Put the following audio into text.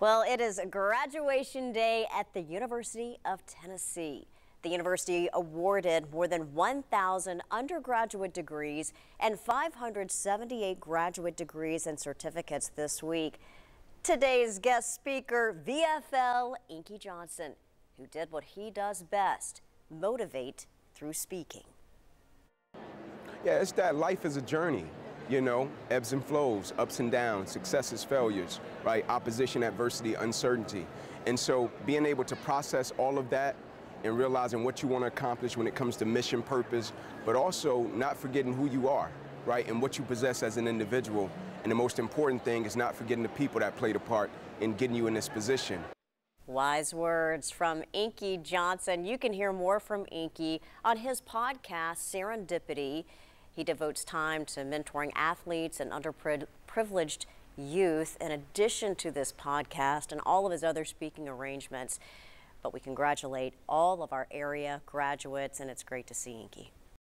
Well, it is graduation day at the University of Tennessee. The university awarded more than 1,000 undergraduate degrees and 578 graduate degrees and certificates this week. Today's guest speaker, VFL Inky Johnson, who did what he does best, motivate through speaking. Yeah, it's that life is a journey you know, ebbs and flows, ups and downs, successes, failures, right? Opposition, adversity, uncertainty. And so being able to process all of that and realizing what you want to accomplish when it comes to mission purpose, but also not forgetting who you are, right? And what you possess as an individual. And the most important thing is not forgetting the people that played a part in getting you in this position. Wise words from Inky Johnson. You can hear more from Inky on his podcast, Serendipity. He devotes time to mentoring athletes and underprivileged youth in addition to this podcast and all of his other speaking arrangements. But we congratulate all of our area graduates, and it's great to see Inky.